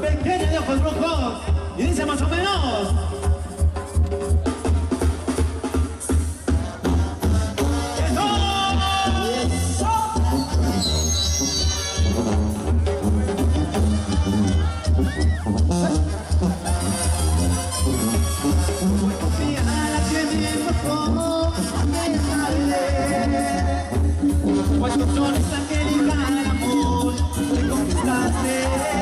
pequeña de ojos rojos. Y dice más o menos. Esta que el amor, me conquistaste,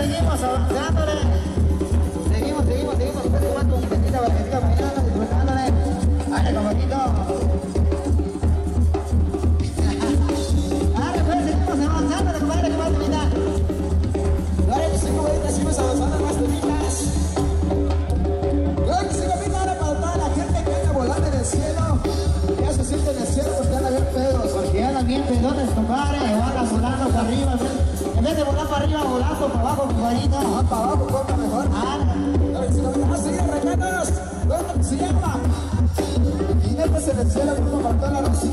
seguimos avanzándole. Seguimos, seguimos, seguimos. Después un disfrutándole. Pues seguimos avanzando en más la gente que volando en el cielo. Ya se siente en el cielo porque anda bien compadre, andan volando para arriba. En vez de volar para arriba, volando para abajo, compadrito. Ah, para abajo, compra mejor. A arrancándonos. ¿Cómo se llama? En el cielo, como para toda la rosita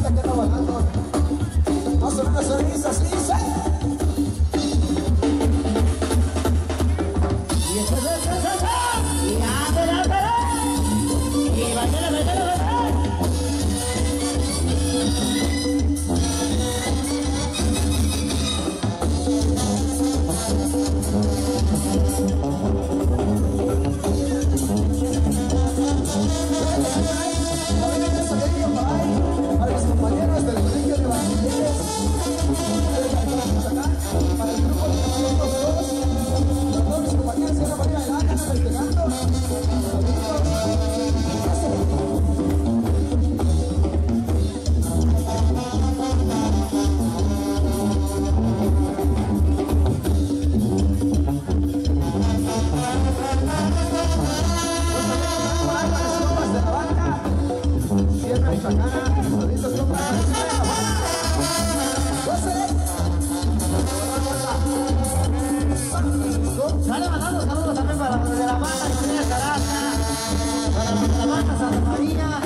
Sale mandando saludos también para la que la Santa María.